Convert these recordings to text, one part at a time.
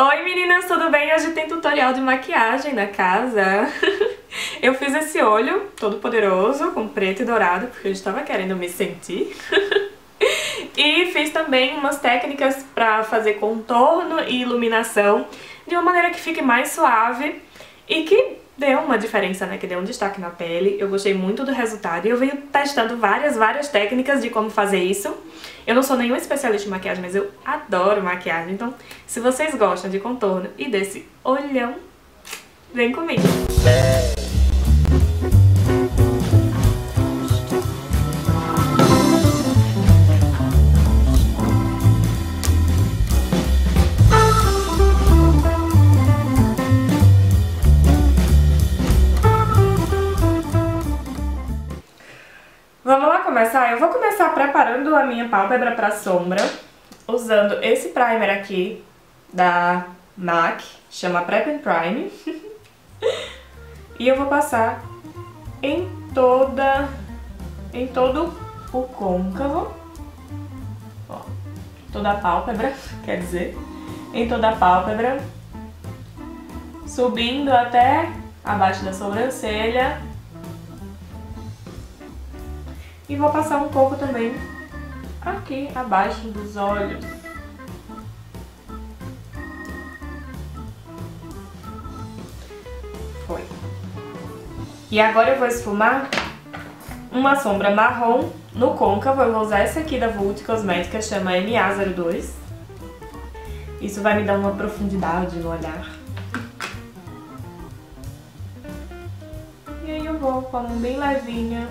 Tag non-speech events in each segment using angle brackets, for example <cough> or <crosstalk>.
Oi meninas, tudo bem? Hoje tem tutorial de maquiagem na casa. <laughs> Eu fiz esse olho todo poderoso, com preto e dourado, porque eu estava querendo me sentir. <laughs> E fiz também umas técnicas para fazer contorno e iluminação de uma maneira que fique mais suave e que deu uma diferença, né? Que deu um destaque na pele. Eu gostei muito do resultado e eu venho testando várias, várias técnicas de como fazer isso. Eu não sou nenhum especialista em maquiagem, mas eu adoro maquiagem. Então, se vocês gostam de contorno e desse olhão, vem comigo. Começar? Eu vou começar preparando a minha pálpebra para sombra, usando esse primer aqui da MAC, chama Prep and Prime. <laughs> e eu vou passar em toda, em todo o côncavo, ó, toda a pálpebra, <laughs> quer dizer, em toda a pálpebra, subindo até abaixo da sobrancelha e vou passar um pouco também aqui abaixo dos olhos. Foi. E agora eu vou esfumar uma sombra marrom no côncavo. Eu vou usar essa aqui da Vult Cosmética, chama MA02. Isso vai me dar uma profundidade no olhar. E aí eu vou com a mão bem levinha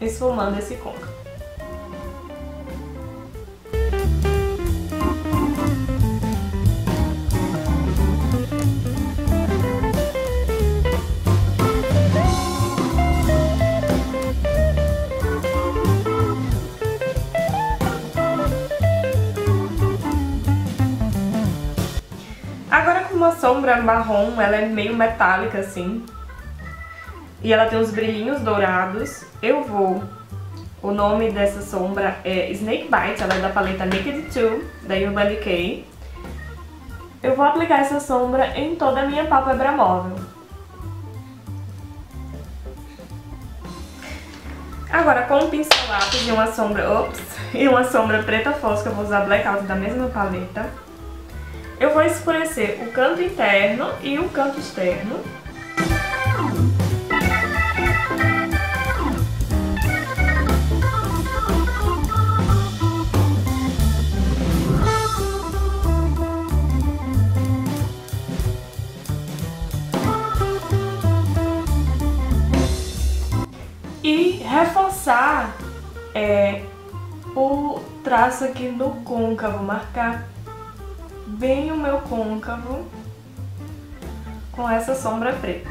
esfumando esse côncavo. Agora com uma sombra marrom, ela é meio metálica assim, e ela tem uns brilhinhos dourados. Eu vou... O nome dessa sombra é Snake Bite, ela é da paleta Naked 2, da Urban Decay. Eu vou aplicar essa sombra em toda a minha pálpebra móvel. Agora, com um pincel lápis e uma sombra... Ops! E uma sombra preta fosca, eu vou usar Blackout da mesma paleta. Eu vou escurecer o canto interno e o canto externo. Reforçar é, o traço aqui do côncavo, marcar bem o meu côncavo com essa sombra preta.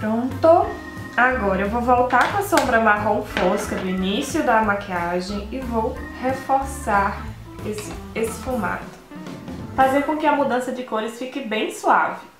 Pronto. Agora eu vou voltar com a sombra marrom fosca do início da maquiagem e vou reforçar esse esfumado. Fazer com que a mudança de cores fique bem suave.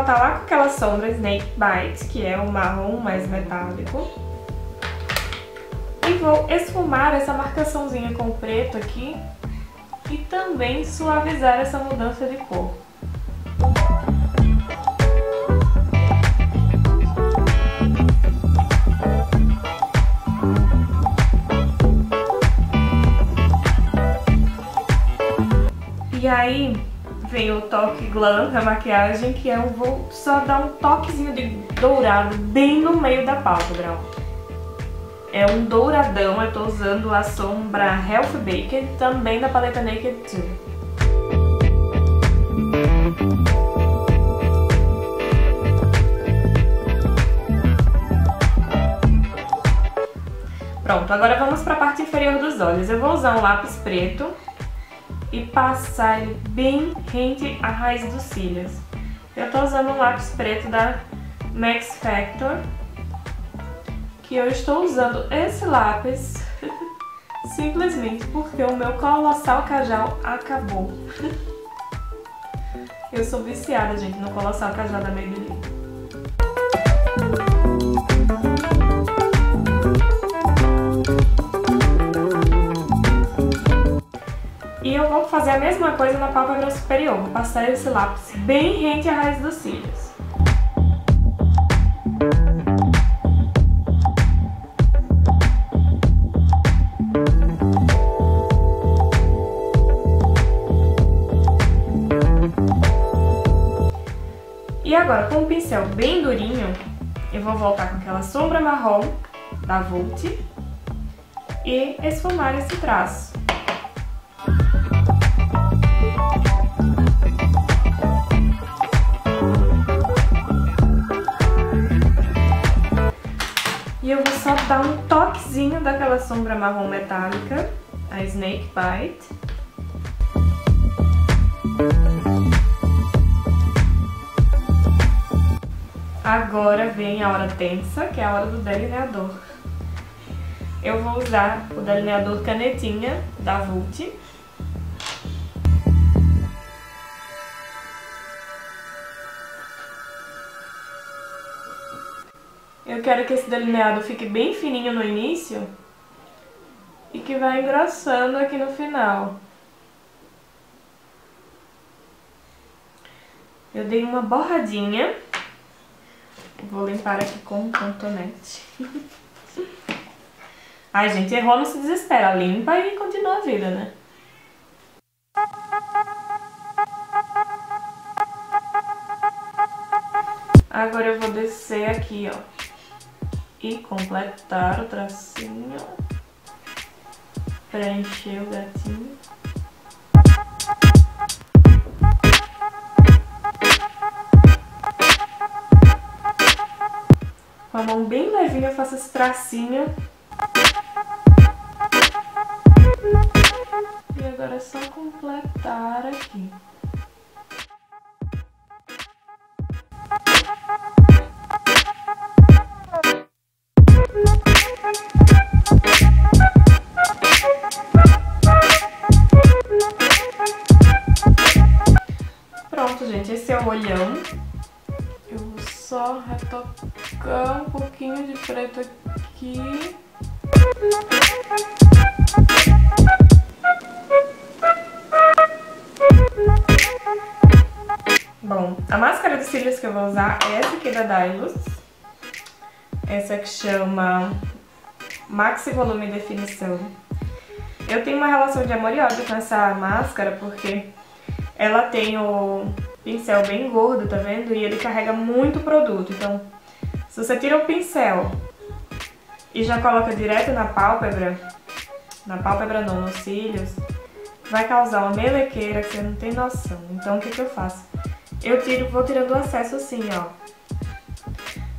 Voltar lá com aquela sombra Snake Bite, que é o marrom mais metálico. E vou esfumar essa marcaçãozinha com preto aqui e também suavizar essa mudança de cor. E aí, vem o toque glam da maquiagem, que eu vou só dar um toquezinho de dourado bem no meio da pálpebra, É um douradão, eu tô usando a sombra Health Baked, também da paleta Naked 2. Pronto, agora vamos para a parte inferior dos olhos. Eu vou usar um lápis preto e passar ele bem rente à raiz dos cílios. Eu tô usando um lápis preto da Max Factor, que eu estou usando esse lápis <laughs> simplesmente porque o meu Colossal Cajal acabou. <laughs> Eu sou viciada, gente, no Colossal Cajal da Maybelline. E eu vou fazer a mesma coisa na pálpebra superior. Vou passar esse lápis bem rente à raiz dos cílios. E agora, com o pincel bem durinho, eu vou voltar com aquela sombra marrom da Vult e esfumar esse traço. E eu vou só dar um toquezinho daquela sombra marrom metálica, a Snake Bite. Agora vem a hora tensa, que é a hora do delineador. Eu vou usar o delineador canetinha da Vult. Eu quero que esse delineado fique bem fininho no início e que vai engrossando aqui no final. Eu dei uma borradinha. Vou limpar aqui com um contonete. <laughs> Ai, gente, errou, não se desespera. Limpa e continua a vida, né? Agora eu vou descer aqui, ó e completar o tracinho, preencher o gatinho. Com a mão bem levinha eu faço esse tracinho. E agora é só completar aqui. Olhão. Eu vou só retocar um pouquinho de preto aqui. Bom, a máscara de cílios que eu vou usar é essa aqui da Dylos. Essa que chama Maxi Volume Definição. Eu tenho uma relação de amor e ódio com essa máscara porque ela tem o pincel bem gordo, tá vendo? E ele carrega muito produto. Então, se você tira o pincel e já coloca direto na pálpebra, na pálpebra não, nos cílios, vai causar uma melequeira que você não tem noção. Então, o que, que eu faço? Eu tiro, vou tirando o excesso assim, ó.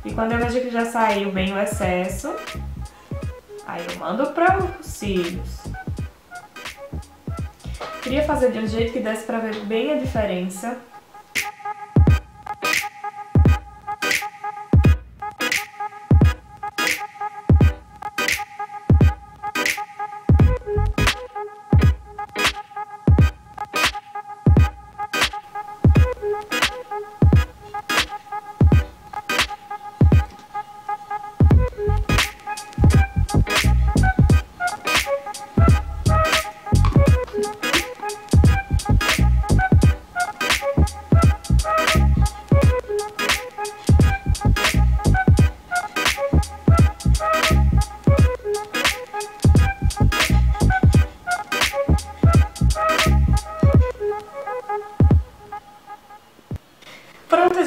E quando eu vejo que já saiu bem o excesso, aí eu mando para os cílios. Queria fazer de um jeito que desse pra ver bem a diferença.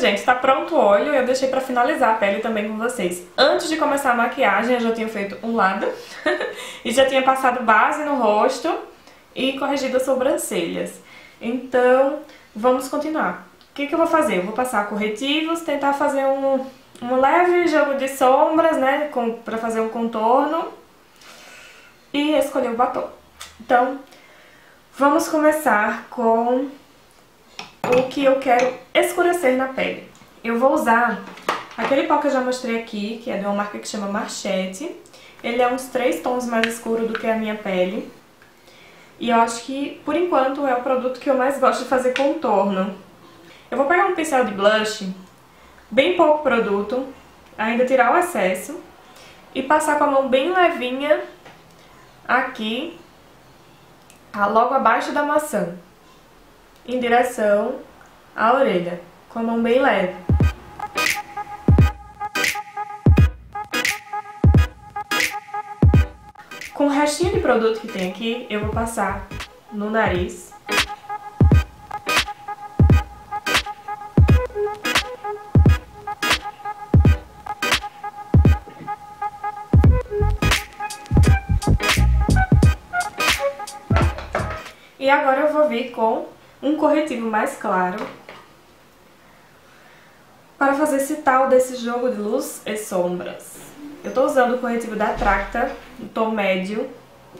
Gente, tá pronto o olho. Eu deixei pra finalizar a pele também com vocês. Antes de começar a maquiagem, eu já tinha feito um lado. <laughs> e já tinha passado base no rosto e corrigido as sobrancelhas. Então, vamos continuar. O que, que eu vou fazer? Eu vou passar corretivos, tentar fazer um, um leve jogo de sombras, né? Com, pra fazer um contorno. E escolher o batom. Então, Vamos começar com o que eu quero escurecer na pele. Eu vou usar aquele pó que eu já mostrei aqui, que é de uma marca que chama Marchette. Ele é uns três tons mais escuro do que a minha pele. E eu acho que, por enquanto, é o produto que eu mais gosto de fazer contorno. Eu vou pegar um pincel de blush, bem pouco produto, ainda tirar o excesso, e passar com a mão bem levinha aqui, logo abaixo da maçã, em direção à orelha, com a mão bem leve. Com o restinho de produto que tem aqui, eu vou passar no nariz. E agora eu vou vir com um corretivo mais claro para fazer esse tal desse jogo de luz e sombras. Eu tô usando o corretivo da Tracta, no tom médio,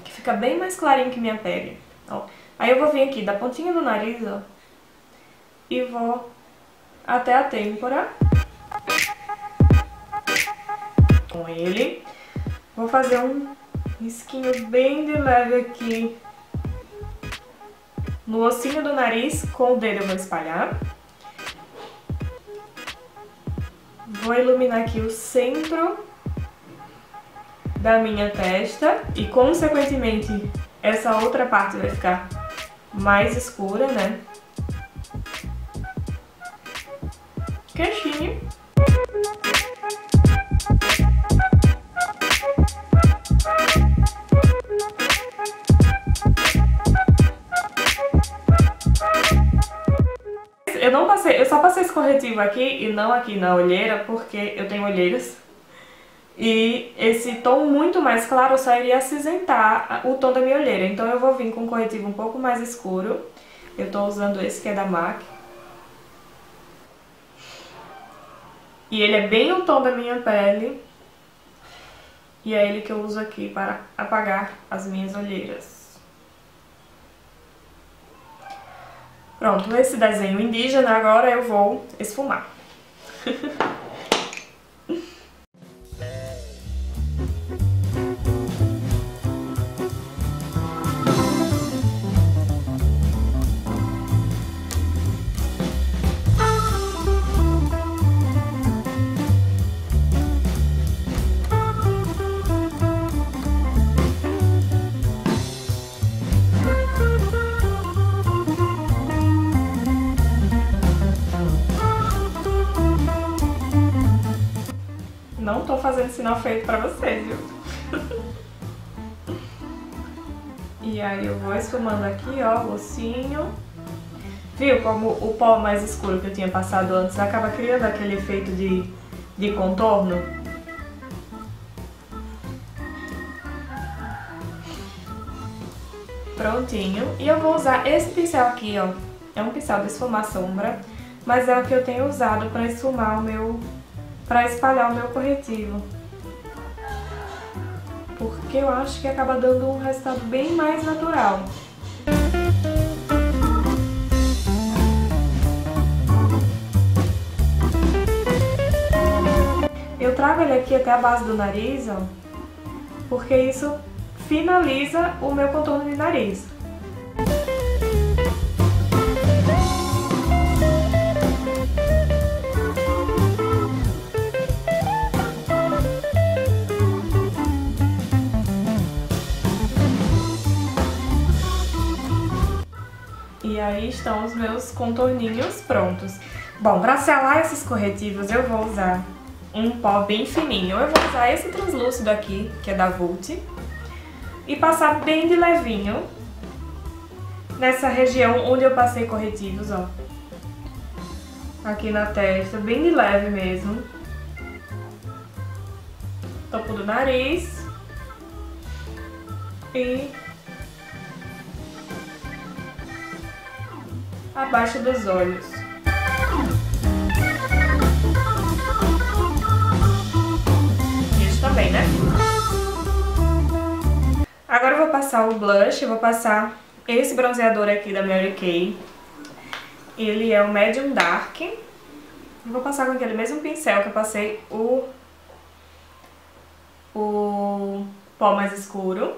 que fica bem mais clarinho que minha pele. Ó. Aí eu vou vir aqui da pontinha do nariz, ó, e vou até a têmpora. Com ele. Vou fazer um risquinho bem de leve aqui no ossinho do nariz, com o dedo eu vou espalhar. Vou iluminar aqui o centro da minha testa e, consequentemente, essa outra parte vai ficar mais escura, né? Queixinho. Só passei esse corretivo aqui e não aqui na olheira, porque eu tenho olheiras. E esse tom muito mais claro só iria acinzentar o tom da minha olheira. Então eu vou vir com um corretivo um pouco mais escuro. Eu tô usando esse que é da MAC. E ele é bem o tom da minha pele. E é ele que eu uso aqui para apagar as minhas olheiras. Pronto, esse desenho indígena agora eu vou esfumar. <laughs> fazendo sinal feito pra vocês, viu? e aí eu vou esfumando aqui, ó, o ossinho. Viu como o pó mais escuro que eu tinha passado antes acaba criando aquele efeito de, de contorno? Prontinho. E eu vou usar esse pincel aqui, ó. É um pincel de esfumar sombra, mas é o que eu tenho usado pra esfumar o meu para espalhar o meu corretivo. Porque eu acho que acaba dando um resultado bem mais natural. Eu trago ele aqui até a base do nariz, ó, porque isso finaliza o meu contorno de nariz. E aí estão os meus contorninhos prontos. Bom, para selar esses corretivos eu vou usar um pó bem fininho. Eu vou usar esse translúcido aqui, que é da Vult, e passar bem de levinho nessa região onde eu passei corretivos, ó. Aqui na testa, bem de leve mesmo. Topo do nariz. E abaixo dos olhos. Isso também, né? Agora eu vou passar o blush, eu vou passar esse bronzeador aqui da Mary Kay. Ele é o Medium Dark. vou passar com aquele mesmo pincel que eu passei o, o pó mais escuro.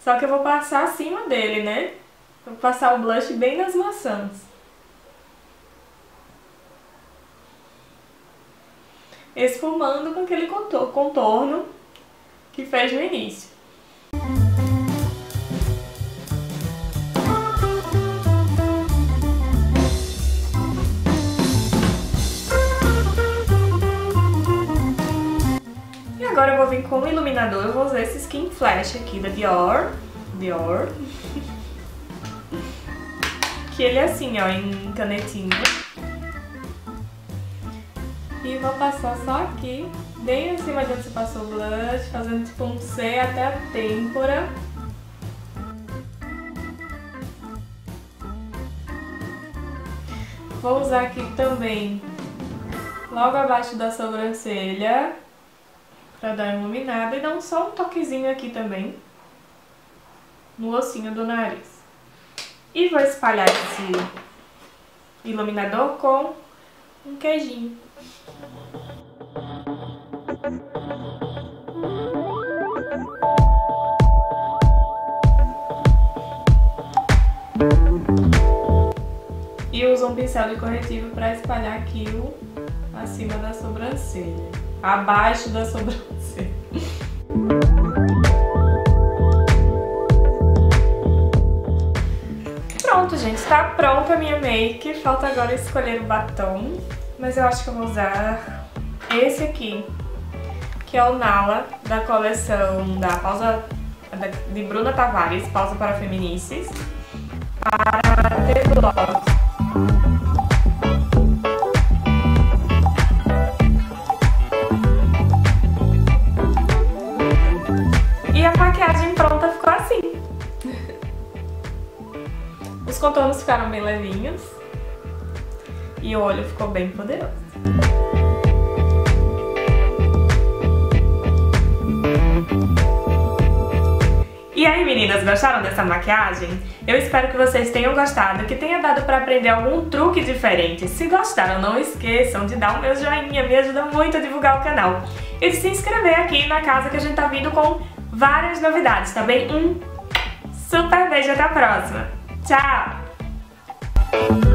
Só que eu vou passar acima dele, né? Vou passar o blush bem nas maçãs. Esfumando com aquele contorno que fez no início. E agora eu vou vir com o iluminador, eu vou usar esse Skin Flash aqui da Dior. Dior. <laughs> que ele é assim, ó, em canetinha. E vou passar só aqui, bem em cima de onde você passou o blush, fazendo tipo um C até a têmpora. Vou usar aqui também, logo abaixo da sobrancelha, pra dar iluminada e dar só um toquezinho aqui também, no ossinho do nariz. E vou espalhar esse iluminador com um queijinho. E uso um pincel de corretivo para espalhar aqui o acima da sobrancelha, abaixo da <laughs> sobrancelha. Pronto, gente, tá pronta a minha make. Falta agora escolher o batom. Mas eu acho que eu vou usar esse aqui, que é o Nala, da coleção da pausa de Bruna Tavares, Pausa para Feminices, para ter gloss. Ficaram bem levinhos. E o olho ficou bem poderoso. E aí meninas, gostaram dessa maquiagem? Eu espero que vocês tenham gostado, que tenha dado pra aprender algum truque diferente. Se gostaram, não esqueçam de dar o meu joinha, me ajuda muito a divulgar o canal. E de se inscrever aqui na casa que a gente tá vindo com várias novidades, tá bem? Um super beijo, até a próxima! Tchau! Thank you.